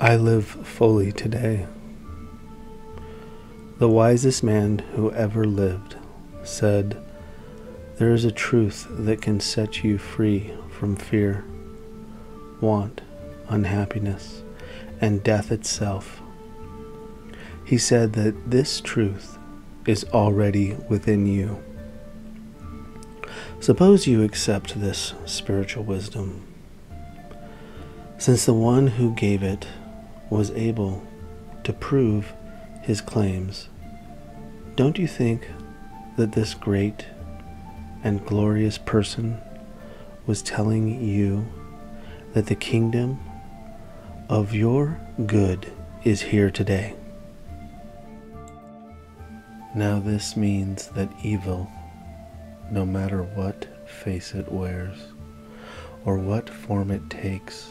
I live fully today. The wisest man who ever lived said, There is a truth that can set you free from fear, want, unhappiness, and death itself. He said that this truth is already within you. Suppose you accept this spiritual wisdom, since the one who gave it was able to prove his claims. Don't you think that this great and glorious person was telling you that the kingdom of your good is here today? Now, this means that evil, no matter what face it wears, or what form it takes,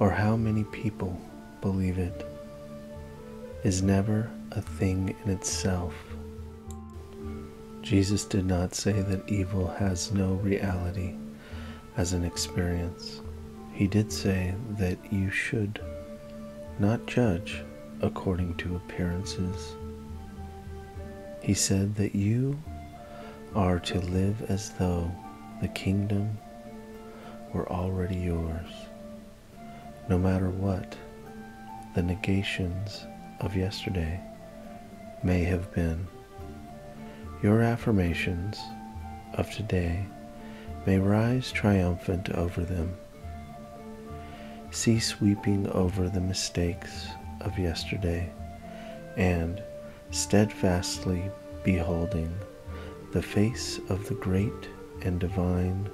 or how many people believe it, is never a thing in itself. Jesus did not say that evil has no reality as an experience. He did say that you should not judge according to appearances. He said that you are to live as though the kingdom were already yours no matter what the negations of yesterday may have been. Your affirmations of today may rise triumphant over them. See sweeping over the mistakes of yesterday and steadfastly beholding the face of the great and divine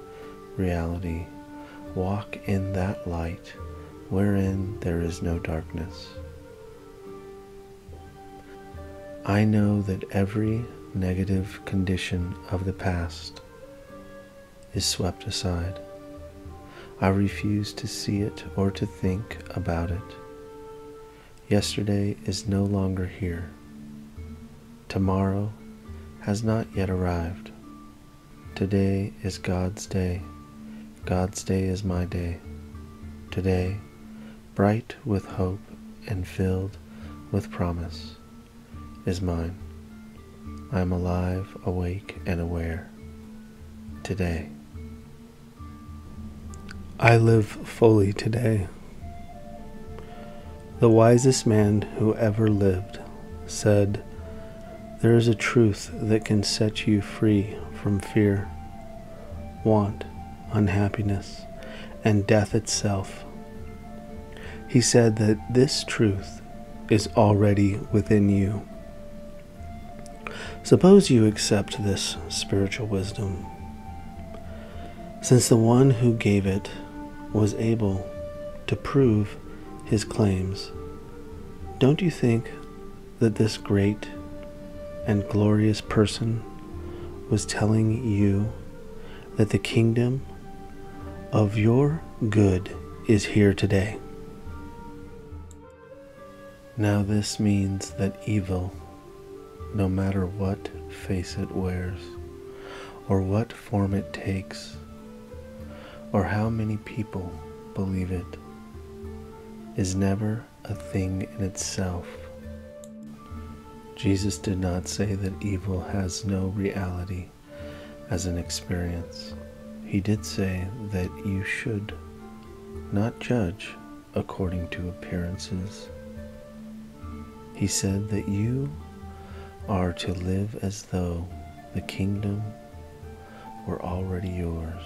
reality, walk in that light wherein there is no darkness. I know that every negative condition of the past is swept aside. I refuse to see it or to think about it. Yesterday is no longer here. Tomorrow has not yet arrived. Today is God's day. God's day is my day. Today bright with hope and filled with promise, is mine. I am alive, awake, and aware today. I live fully today. The wisest man who ever lived said, There is a truth that can set you free from fear, want, unhappiness, and death itself. He said that this truth is already within you. Suppose you accept this spiritual wisdom, since the one who gave it was able to prove his claims. Don't you think that this great and glorious person was telling you that the kingdom of your good is here today? Now, this means that evil, no matter what face it wears, or what form it takes, or how many people believe it, is never a thing in itself. Jesus did not say that evil has no reality as an experience. He did say that you should not judge according to appearances he said that you are to live as though the kingdom were already yours,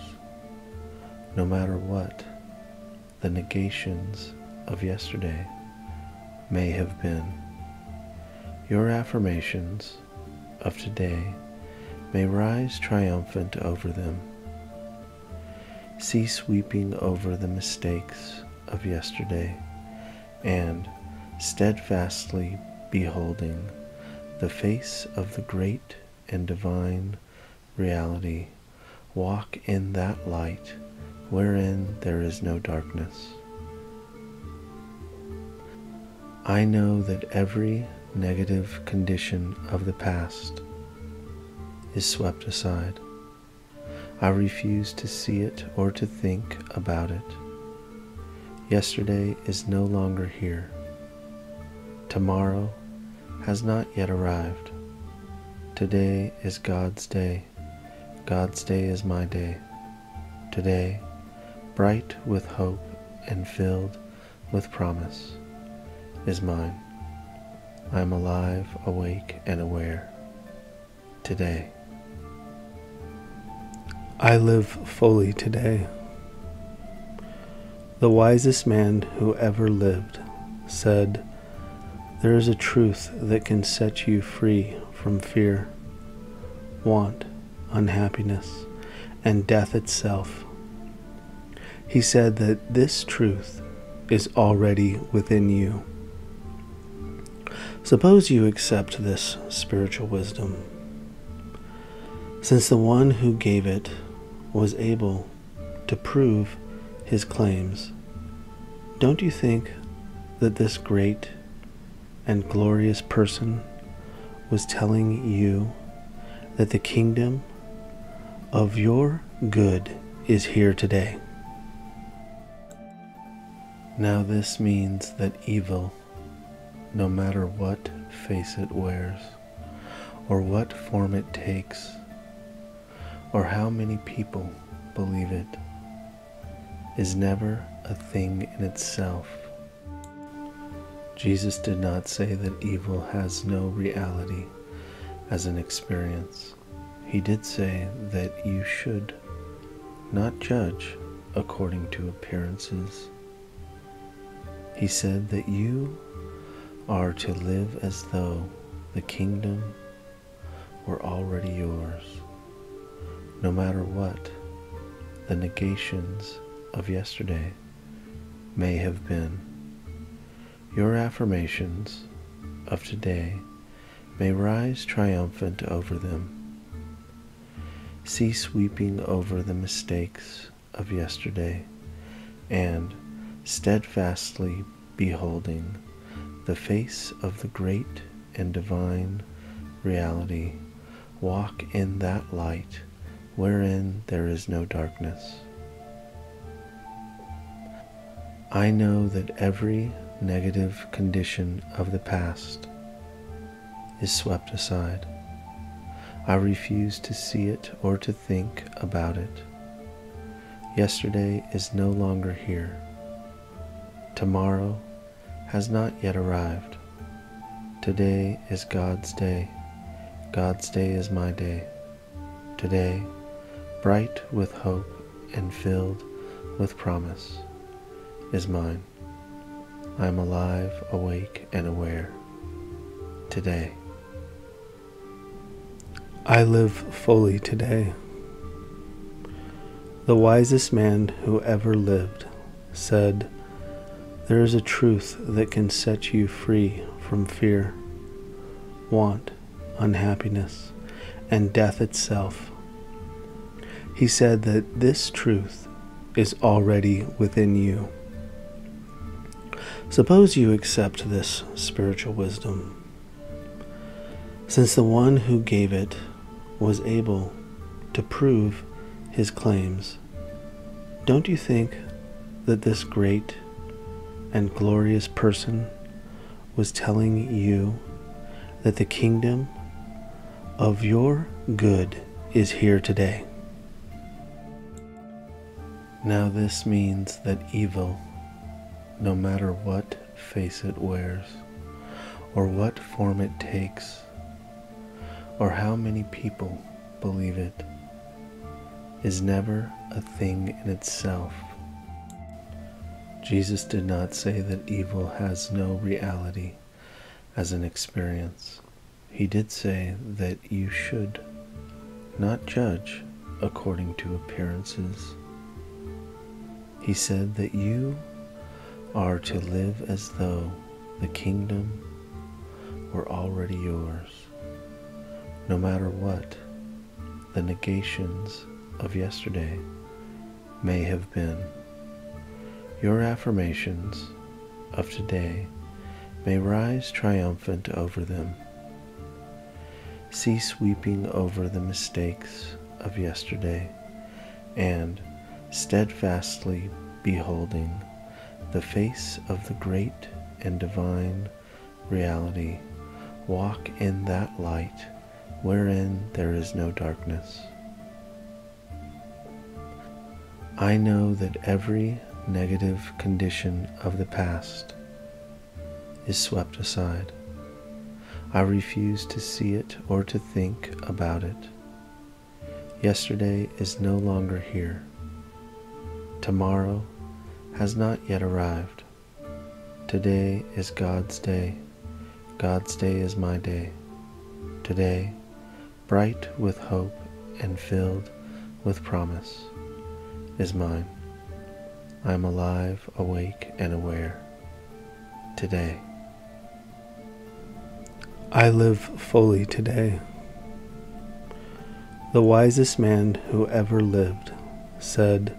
no matter what the negations of yesterday may have been. Your affirmations of today may rise triumphant over them. Cease weeping over the mistakes of yesterday and steadfastly beholding the face of the great and divine reality, walk in that light wherein there is no darkness. I know that every negative condition of the past is swept aside. I refuse to see it or to think about it. Yesterday is no longer here. Tomorrow has not yet arrived. Today is God's day. God's day is my day. Today, bright with hope and filled with promise, is mine. I am alive, awake, and aware. Today. I live fully today. The wisest man who ever lived said, There is a truth that can set you free from fear, want, unhappiness, and death itself. He said that this truth is already within you. Suppose you accept this spiritual wisdom, since the one who gave it was able to prove his claims. Don't you think that this great and glorious person was telling you that the kingdom of your good is here today? Now, this means that evil, no matter what face it wears, or what form it takes, or how many people believe it, is never a thing in itself. Jesus did not say that evil has no reality as an experience. He did say that you should not judge according to appearances. He said that you are to live as though the kingdom were already yours no matter what the negations of yesterday may have been. Your affirmations of today may rise triumphant over them. See sweeping over the mistakes of yesterday and steadfastly beholding the face of the great and divine reality, walk in that light wherein there is no darkness. I know that every negative condition of the past is swept aside. I refuse to see it or to think about it. Yesterday is no longer here. Tomorrow has not yet arrived. Today is God's day. God's day is my day. Today, bright with hope and filled with promise, is mine. I am alive, awake, and aware. Today. I live fully today. The wisest man who ever lived said, There is a truth that can set you free from fear, want, unhappiness, and death itself he said that this truth is already within you. Suppose you accept this spiritual wisdom, since the one who gave it was able to prove his claims. Don't you think that this great and glorious person was telling you that the kingdom of your good is here today? Now, this means that evil, no matter what face it wears, or what form it takes, or how many people believe it, is never a thing in itself. Jesus did not say that evil has no reality as an experience. He did say that you should not judge according to appearances he said that you are to live as though the kingdom were already yours, no matter what the negations of yesterday may have been. Your affirmations of today may rise triumphant over them. Cease weeping over the mistakes of yesterday and steadfastly beholding the face of the great and divine reality. Walk in that light wherein there is no darkness. I know that every negative condition of the past is swept aside. I refuse to see it or to think about it. Yesterday is no longer here. Tomorrow has not yet arrived. Today is God's day. God's day is my day. Today, bright with hope and filled with promise, is mine. I am alive, awake, and aware. Today. I live fully today. The wisest man who ever lived said,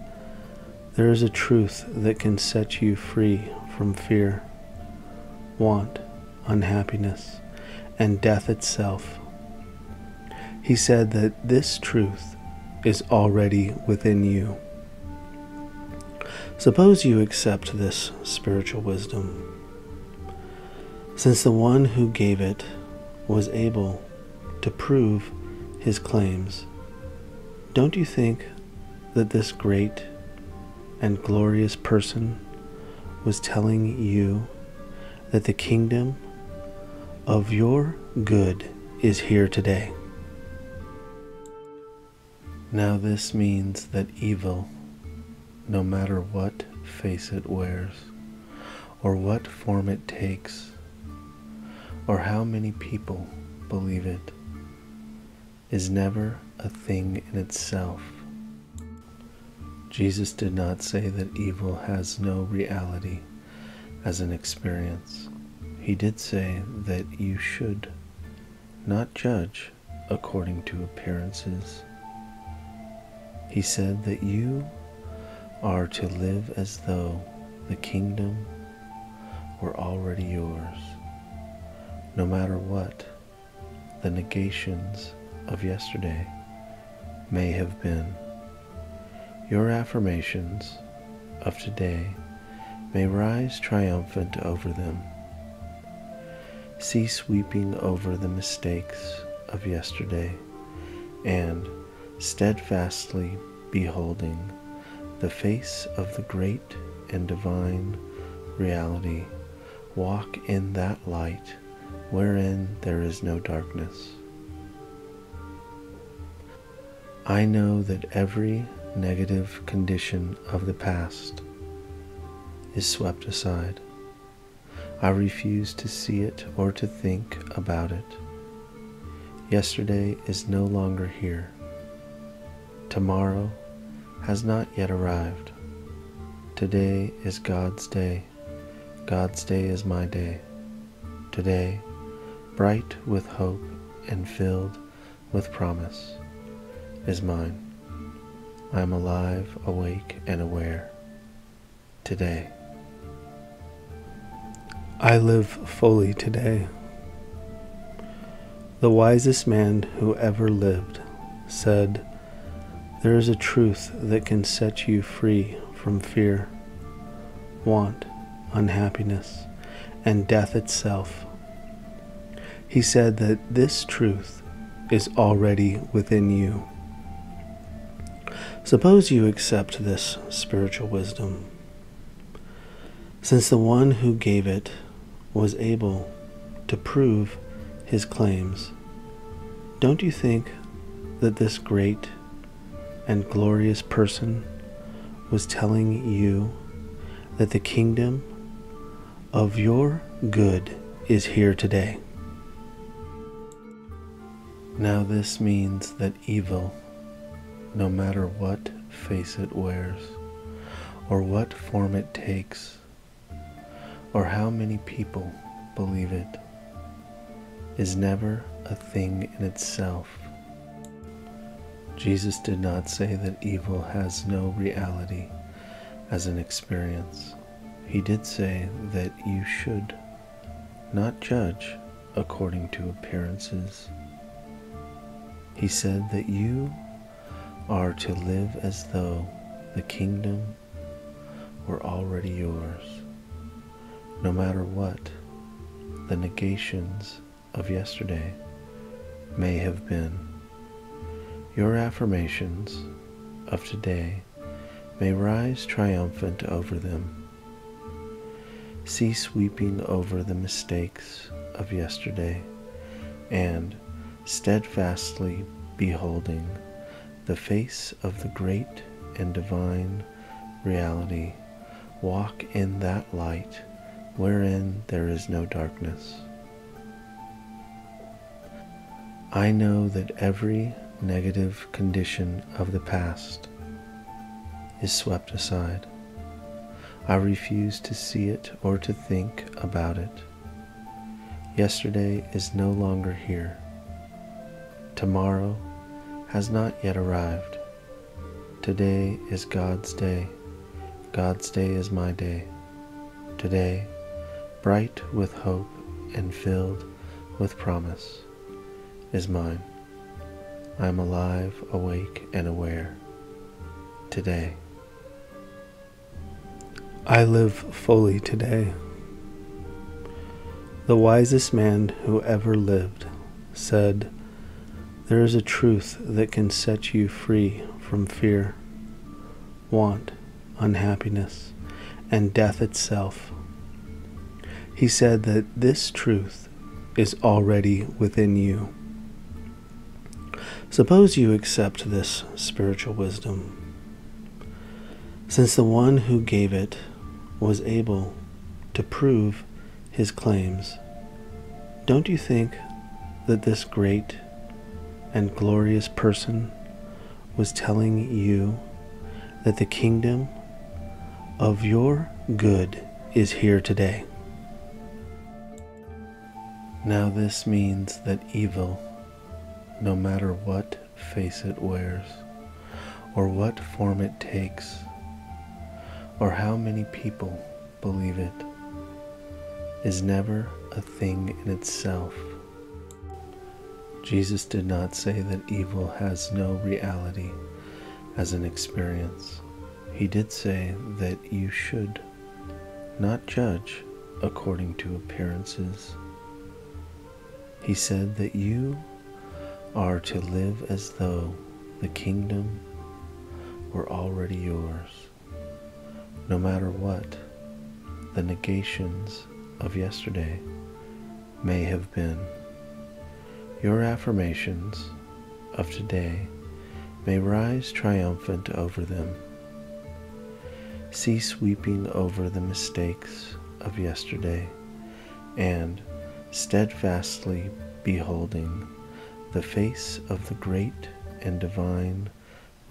There is a truth that can set you free from fear, want, unhappiness, and death itself. He said that this truth is already within you. Suppose you accept this spiritual wisdom, since the one who gave it was able to prove his claims. Don't you think that this great and glorious person was telling you that the kingdom of your good is here today? Now, this means that evil, no matter what face it wears, or what form it takes, or how many people believe it, is never a thing in itself. Jesus did not say that evil has no reality as an experience. He did say that you should not judge according to appearances. He said that you are to live as though the kingdom were already yours, no matter what the negations of yesterday may have been. Your affirmations of today may rise triumphant over them. Cease sweeping over the mistakes of yesterday and steadfastly beholding the face of the great and divine reality, walk in that light wherein there is no darkness. I know that every negative condition of the past is swept aside. I refuse to see it or to think about it. Yesterday is no longer here. Tomorrow has not yet arrived. Today is God's day. God's day is my day. Today, bright with hope and filled with promise is mine. I am alive, awake, and aware. Today. I live fully today. The wisest man who ever lived said, There is a truth that can set you free from fear, want, unhappiness, and death itself. He said that this truth is already within you. Suppose you accept this spiritual wisdom, since the one who gave it was able to prove his claims. Don't you think that this great and glorious person was telling you that the kingdom of your good is here today? Now, this means that evil no matter what face it wears, or what form it takes, or how many people believe it, is never a thing in itself. Jesus did not say that evil has no reality as an experience. He did say that you should not judge according to appearances. He said that you are to live as though the kingdom were already yours, no matter what the negations of yesterday may have been. Your affirmations of today may rise triumphant over them. See sweeping over the mistakes of yesterday and steadfastly beholding the face of the great and divine reality, walk in that light wherein there is no darkness. I know that every negative condition of the past is swept aside. I refuse to see it or to think about it. Yesterday is no longer here. Tomorrow has not yet arrived. Today is God's day. God's day is my day. Today, bright with hope and filled with promise, is mine. I am alive, awake, and aware. Today. I live fully today. The wisest man who ever lived said, There is a truth that can set you free from fear, want, unhappiness, and death itself. He said that this truth is already within you. Suppose you accept this spiritual wisdom, since the one who gave it was able to prove his claims. Don't you think that this great and glorious person was telling you that the kingdom of your good is here today? Now, this means that evil, no matter what face it wears, or what form it takes, or how many people believe it, is never a thing in itself. Jesus did not say that evil has no reality as an experience. He did say that you should not judge according to appearances. He said that you are to live as though the kingdom were already yours no matter what the negations of yesterday may have been. Your affirmations of today may rise triumphant over them. Cease sweeping over the mistakes of yesterday and steadfastly beholding the face of the great and divine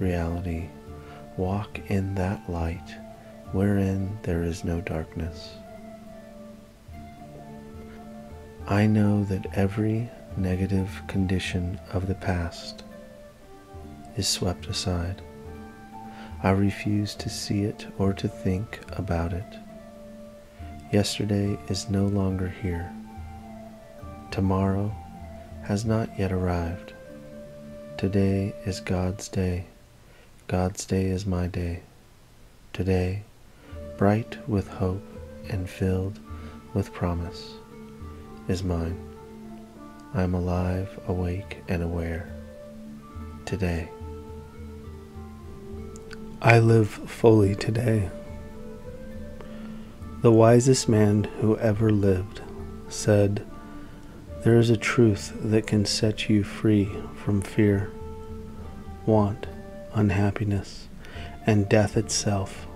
reality, walk in that light wherein there is no darkness. I know that every negative condition of the past is swept aside. I refuse to see it or to think about it. Yesterday is no longer here. Tomorrow has not yet arrived. Today is God's day. God's day is my day. Today bright with hope and filled with promise, is mine. I am alive, awake, and aware. Today. I live fully today. The wisest man who ever lived said, There is a truth that can set you free from fear, want, unhappiness, and death itself.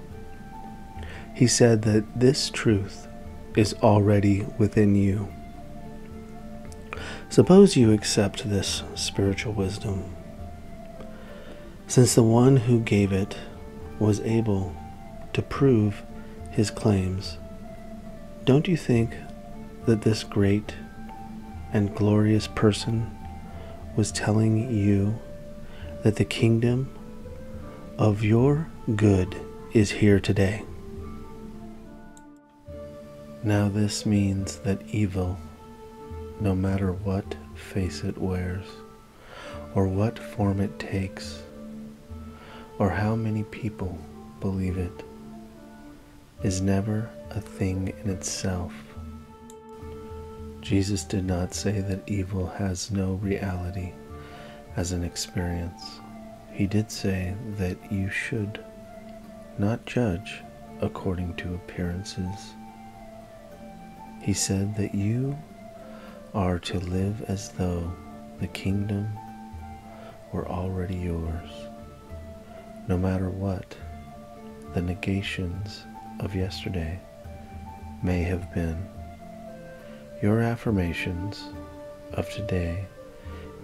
He said that this truth is already within you. Suppose you accept this spiritual wisdom, since the one who gave it was able to prove his claims. Don't you think that this great and glorious person was telling you that the kingdom of your good is here today? Now, this means that evil, no matter what face it wears, or what form it takes, or how many people believe it, is never a thing in itself. Jesus did not say that evil has no reality as an experience. He did say that you should not judge according to appearances. He said that you are to live as though the kingdom were already yours, no matter what the negations of yesterday may have been. Your affirmations of today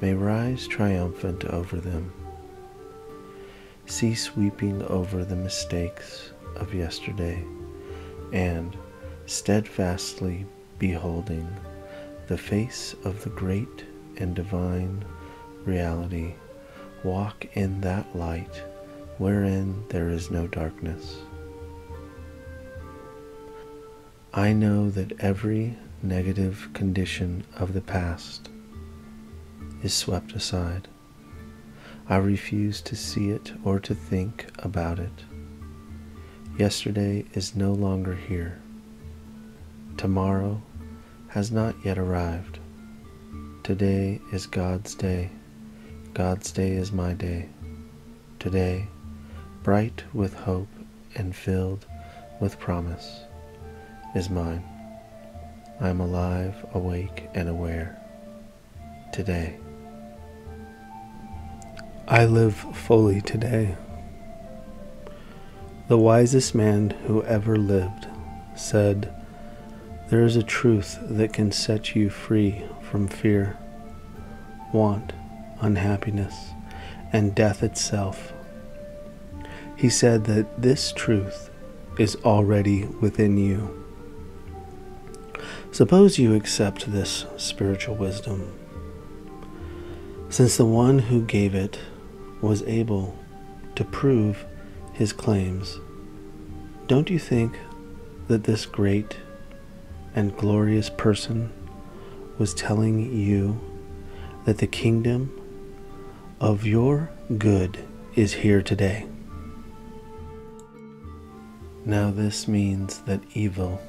may rise triumphant over them. Cease weeping over the mistakes of yesterday and steadfastly beholding the face of the great and divine reality, walk in that light wherein there is no darkness. I know that every negative condition of the past is swept aside. I refuse to see it or to think about it. Yesterday is no longer here. Tomorrow has not yet arrived. Today is God's day. God's day is my day. Today, bright with hope and filled with promise is mine. I am alive, awake, and aware today. I live fully today. The wisest man who ever lived said, There is a truth that can set you free from fear, want, unhappiness, and death itself. He said that this truth is already within you. Suppose you accept this spiritual wisdom, since the one who gave it was able to prove his claims. Don't you think that this great and glorious person was telling you that the kingdom of your good is here today? Now, this means that evil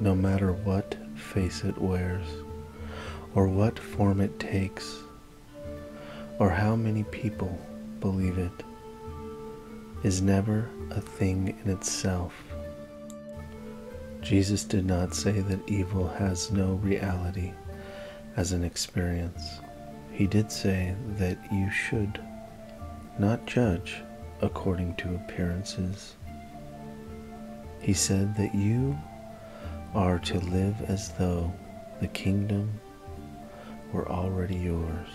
no matter what face it wears, or what form it takes, or how many people believe it, is never a thing in itself. Jesus did not say that evil has no reality as an experience. He did say that you should not judge according to appearances. He said that you are to live as though the kingdom were already yours,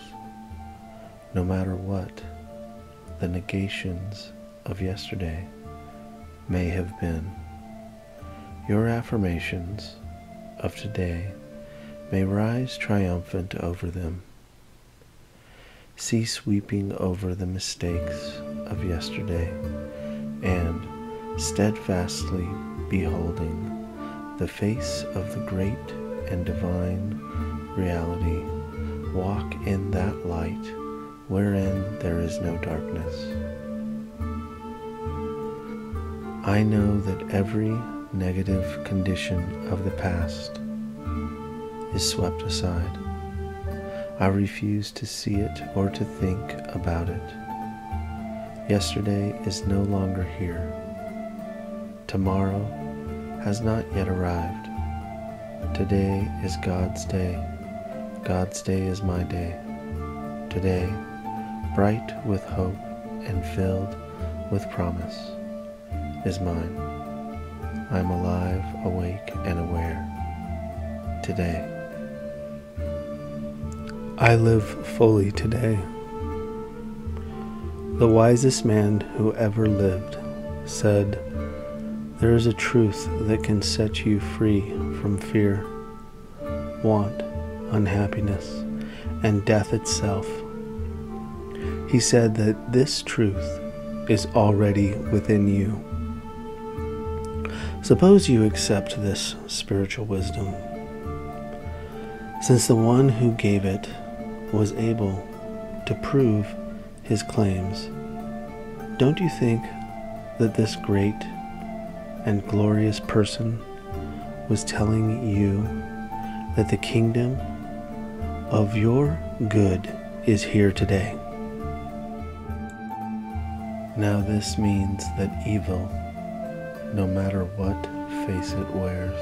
no matter what the negations of yesterday may have been. Your affirmations of today may rise triumphant over them. Cease weeping over the mistakes of yesterday and steadfastly beholding the face of the great and divine reality, walk in that light wherein there is no darkness. I know that every negative condition of the past is swept aside. I refuse to see it or to think about it. Yesterday is no longer here. Tomorrow has not yet arrived. Today is God's day. God's day is my day. Today, bright with hope and filled with promise, is mine. I am alive, awake, and aware. Today. I live fully today. The wisest man who ever lived said, there is a truth that can set you free from fear, want, unhappiness, and death itself. He said that this truth is already within you. Suppose you accept this spiritual wisdom, since the one who gave it was able to prove his claims. Don't you think that this great and glorious person was telling you that the kingdom of your good is here today. Now, this means that evil, no matter what face it wears,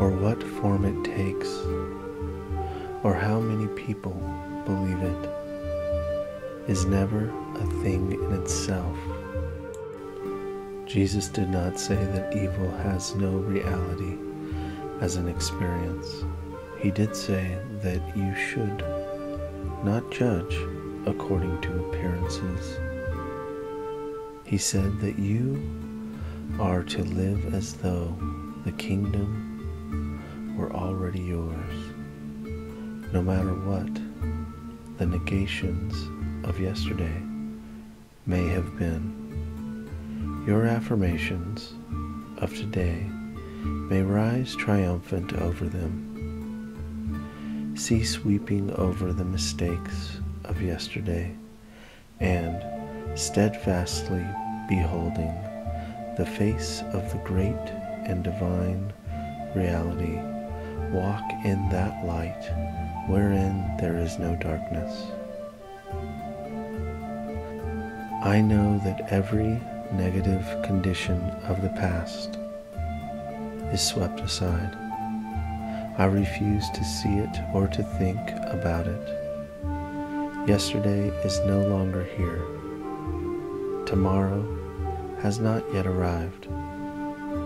or what form it takes, or how many people believe it, is never a thing in itself. Jesus did not say that evil has no reality as an experience. He did say that you should not judge according to appearances he said that you are to live as though the kingdom were already yours, no matter what the negations of yesterday may have been. Your affirmations of today may rise triumphant over them. Cease weeping over the mistakes of yesterday and steadfastly beholding the face of the great and divine reality, walk in that light wherein there is no darkness. I know that every negative condition of the past is swept aside. I refuse to see it or to think about it. Yesterday is no longer here. Tomorrow has not yet arrived.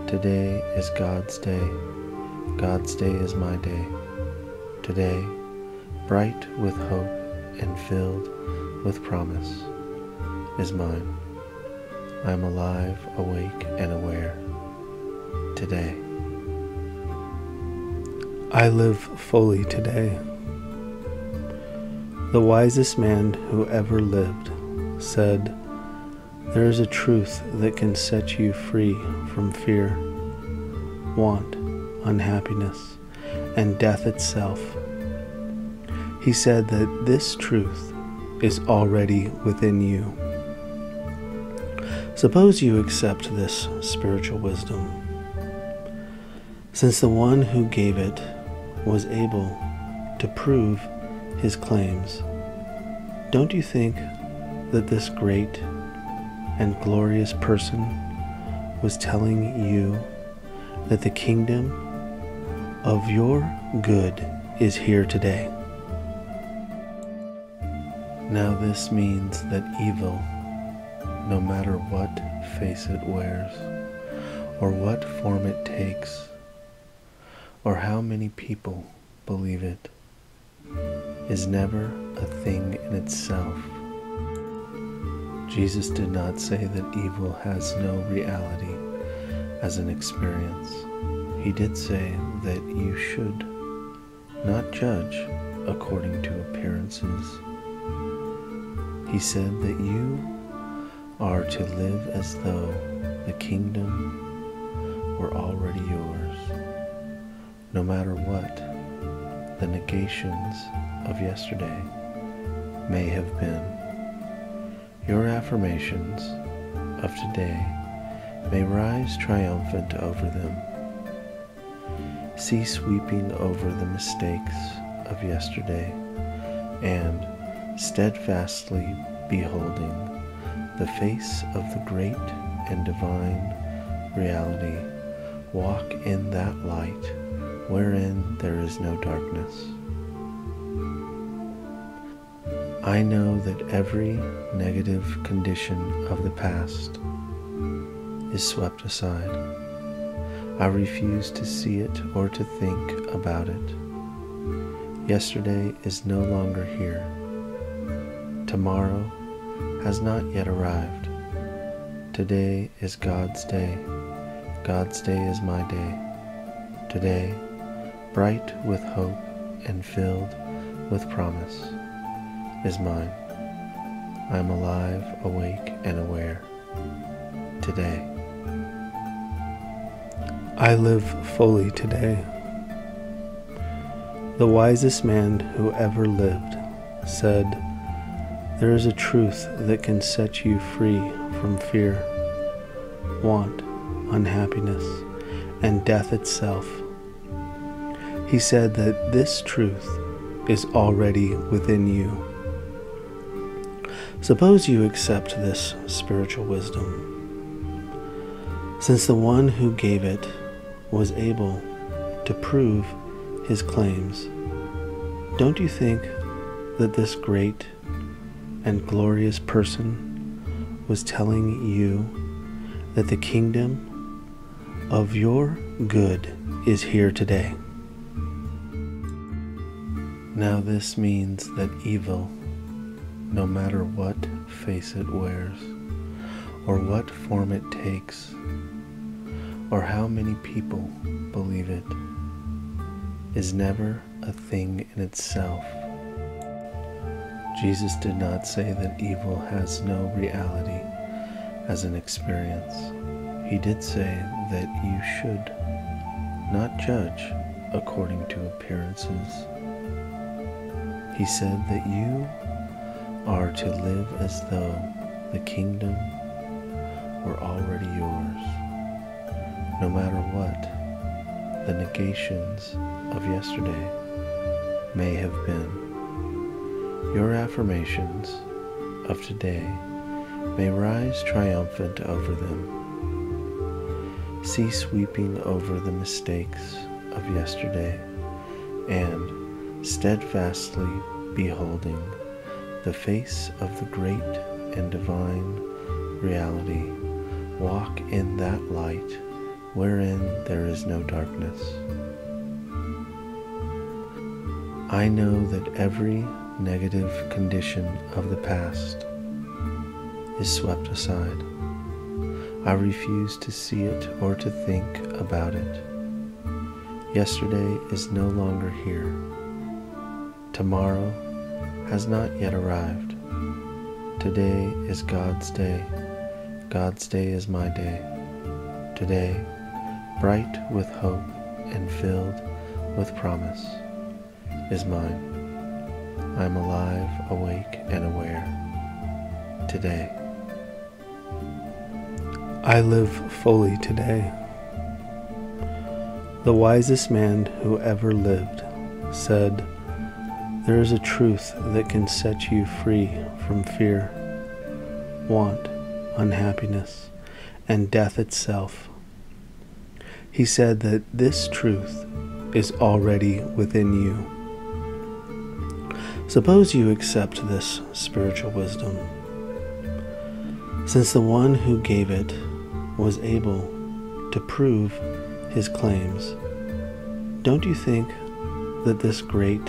Today is God's day. God's day is my day. Today, bright with hope and filled with promise, is mine. I am alive, awake, and aware. Today. I live fully today. The wisest man who ever lived said, there is a truth that can set you free from fear, want, unhappiness, and death itself. He said that this truth is already within you. Suppose you accept this spiritual wisdom. Since the one who gave it was able to prove his claims, don't you think that this great and glorious person was telling you that the kingdom of your good is here today. Now, this means that evil, no matter what face it wears, or what form it takes, or how many people believe it, is never a thing in itself Jesus did not say that evil has no reality as an experience. He did say that you should not judge according to appearances. He said that you are to live as though the kingdom were already yours, no matter what the negations of yesterday may have been. Your affirmations of today may rise triumphant over them. Cease sweeping over the mistakes of yesterday and steadfastly beholding the face of the great and divine reality, walk in that light wherein there is no darkness. I know that every negative condition of the past is swept aside. I refuse to see it or to think about it. Yesterday is no longer here. Tomorrow has not yet arrived. Today is God's day. God's day is my day. Today, bright with hope and filled with promise is mine. I am alive, awake, and aware. Today. I live fully today. The wisest man who ever lived said, There is a truth that can set you free from fear, want, unhappiness, and death itself. He said that this truth is already within you. Suppose you accept this spiritual wisdom. Since the one who gave it was able to prove his claims, don't you think that this great and glorious person was telling you that the kingdom of your good is here today? Now, this means that evil, no matter what face it wears, or what form it takes, or how many people believe it, is never a thing in itself. Jesus did not say that evil has no reality as an experience. He did say that you should not judge according to appearances. He said that you are to live as though the kingdom were already yours, no matter what the negations of yesterday may have been. Your affirmations of today may rise triumphant over them. Cease weeping over the mistakes of yesterday and steadfastly beholding the face of the great and divine reality, walk in that light wherein there is no darkness. I know that every negative condition of the past is swept aside. I refuse to see it or to think about it. Yesterday is no longer here. Tomorrow has not yet arrived. Today is God's day. God's day is my day. Today, bright with hope and filled with promise, is mine. I am alive, awake, and aware. Today. I live fully today. The wisest man who ever lived said, There is a truth that can set you free from fear, want, unhappiness, and death itself. He said that this truth is already within you. Suppose you accept this spiritual wisdom. Since the one who gave it was able to prove his claims, don't you think that this great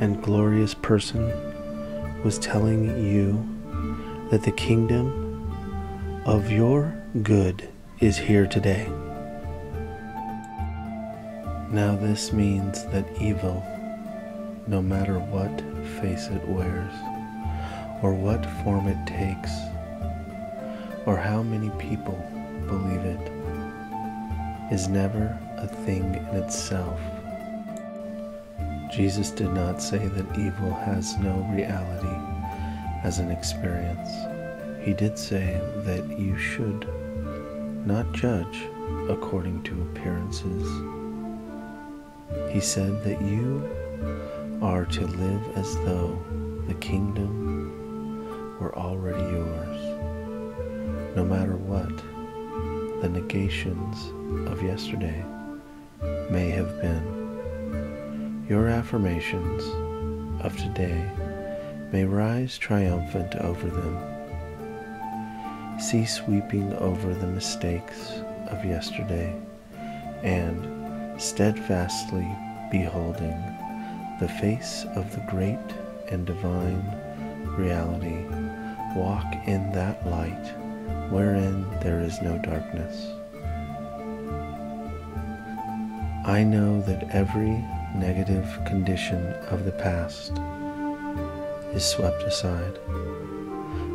and glorious person was telling you that the kingdom of your good is here today? Now, this means that evil no matter what face it wears, or what form it takes, or how many people believe it, is never a thing in itself. Jesus did not say that evil has no reality as an experience. He did say that you should not judge according to appearances. He said that you are to live as though the kingdom were already yours, no matter what the negations of yesterday may have been. Your affirmations of today may rise triumphant over them. Cease weeping over the mistakes of yesterday and steadfastly beholding the face of the great and divine reality, walk in that light wherein there is no darkness. I know that every negative condition of the past is swept aside.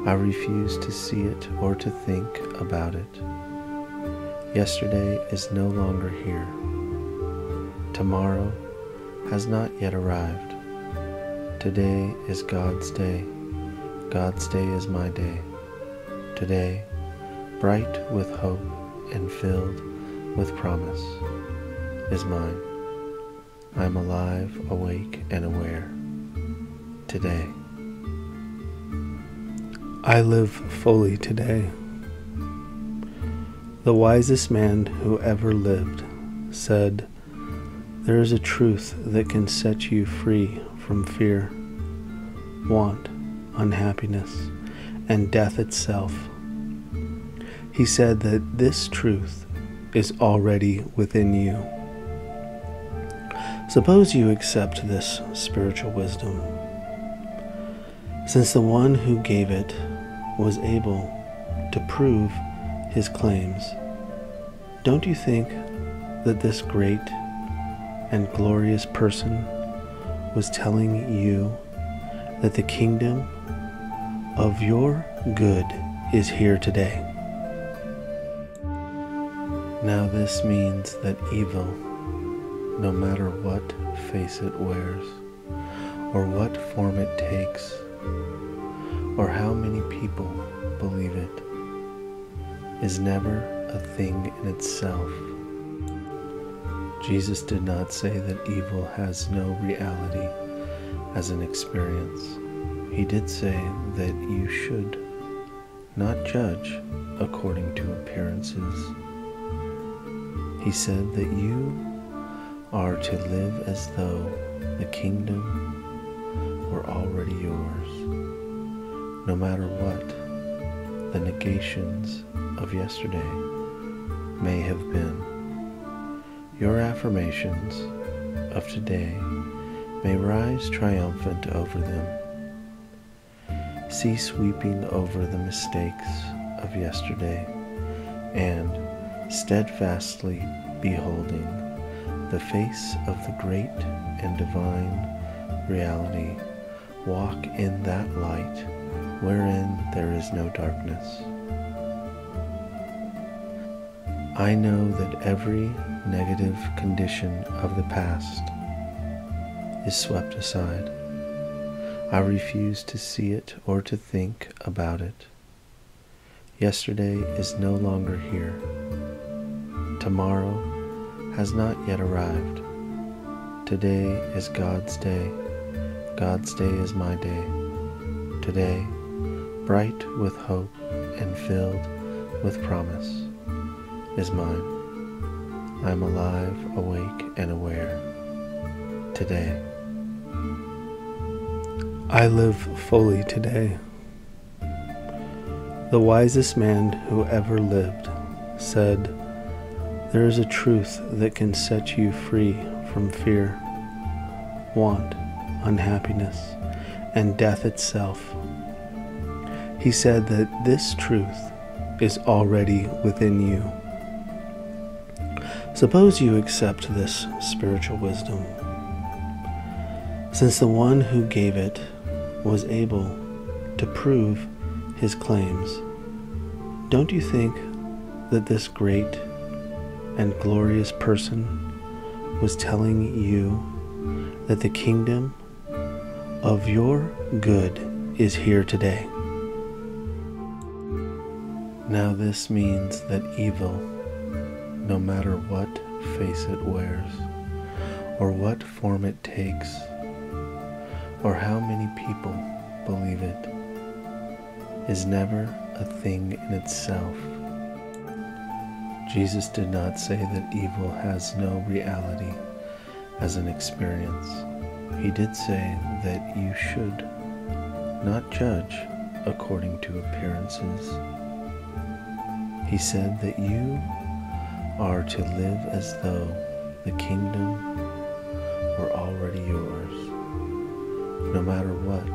I refuse to see it or to think about it. Yesterday is no longer here. Tomorrow has not yet arrived. Today is God's day. God's day is my day. Today, bright with hope and filled with promise is mine. I am alive, awake, and aware today. I live fully today. The wisest man who ever lived said, There is a truth that can set you free from fear, want, unhappiness, and death itself. He said that this truth is already within you. Suppose you accept this spiritual wisdom, since the one who gave it was able to prove his claims. Don't you think that this great and glorious person was telling you that the kingdom of your good is here today? Now, this means that evil, no matter what face it wears, or what form it takes, or how many people believe it, is never a thing in itself. Jesus did not say that evil has no reality as an experience. He did say that you should not judge according to appearances. He said that you are to live as though the kingdom were already yours, no matter what the negations of yesterday may have been. Your affirmations of today may rise triumphant over them. Cease weeping over the mistakes of yesterday and steadfastly beholding the face of the great and divine reality, walk in that light wherein there is no darkness. I know that every negative condition of the past is swept aside. I refuse to see it or to think about it. Yesterday is no longer here. Tomorrow has not yet arrived. Today is God's day. God's day is my day. Today, bright with hope and filled with promise, is mine. I am alive, awake, and aware. Today. I live fully today. The wisest man who ever lived said, There is a truth that can set you free from fear, want, unhappiness, and death itself. He said that this truth is already within you. Suppose you accept this spiritual wisdom, since the one who gave it was able to prove his claims. Don't you think that this great and glorious person was telling you that the kingdom of your good is here today? Now, this means that evil, no matter what face it wears, or what form it takes, or how many people believe it, is never a thing in itself. Jesus did not say that evil has no reality as an experience. He did say that you should not judge according to appearances. He said that you are to live as though the kingdom were already yours, no matter what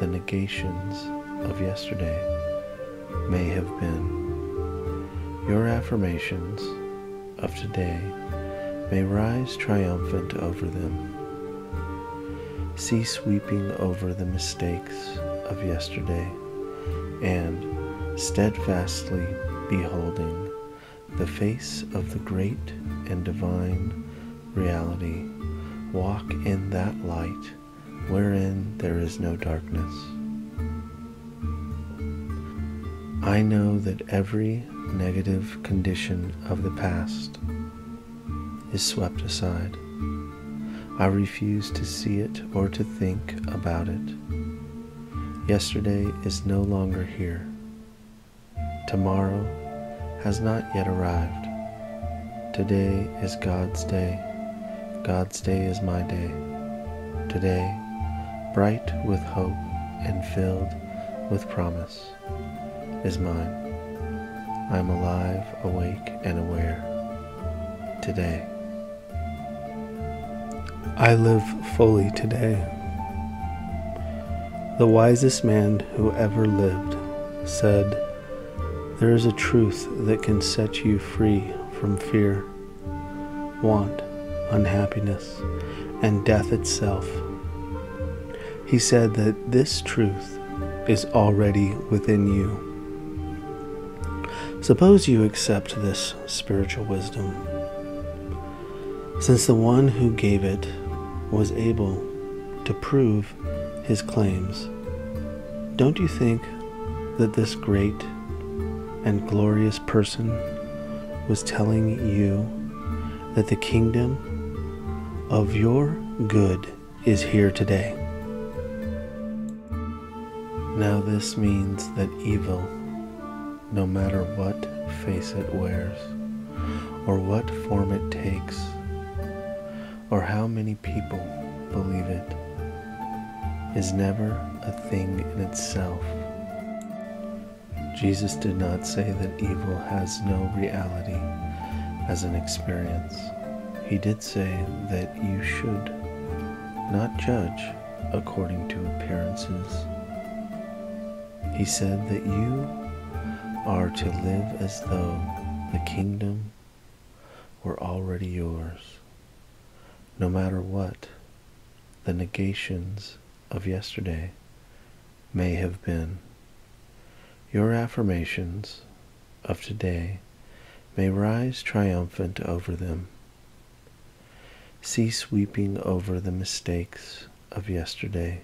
the negations of yesterday may have been. Your affirmations of today may rise triumphant over them. See sweeping over the mistakes of yesterday and steadfastly beholding the face of the great and divine reality, walk in that light wherein there is no darkness. I know that every negative condition of the past is swept aside. I refuse to see it or to think about it. Yesterday is no longer here. Tomorrow has not yet arrived. Today is God's day. God's day is my day. Today, bright with hope and filled with promise, is mine. I am alive, awake, and aware. Today. I live fully today. The wisest man who ever lived said, There is a truth that can set you free from fear, want, unhappiness, and death itself. He said that this truth is already within you. Suppose you accept this spiritual wisdom. Since the one who gave it was able to prove his claims, don't you think that this great and glorious person was telling you that the kingdom of your good is here today? Now, this means that evil, no matter what face it wears, or what form it takes, or how many people believe it, is never a thing in itself. Jesus did not say that evil has no reality as an experience. He did say that you should not judge according to appearances. He said that you are to live as though the kingdom were already yours, no matter what the negations of yesterday may have been. Your affirmations of today may rise triumphant over them. Cease weeping over the mistakes of yesterday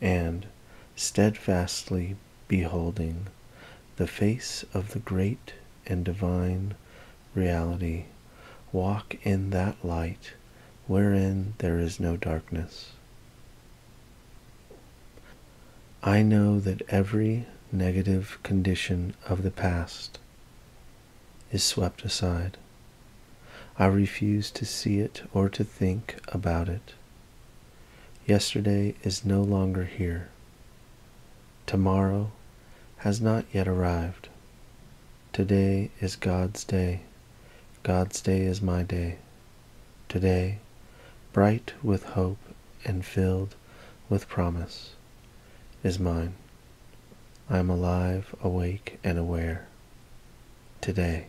and steadfastly beholding the face of the great and divine reality, walk in that light wherein there is no darkness. I know that every negative condition of the past is swept aside. I refuse to see it or to think about it. Yesterday is no longer here. Tomorrow has not yet arrived. Today is God's day. God's day is my day. Today, bright with hope and filled with promise, is mine. I am alive, awake, and aware. Today.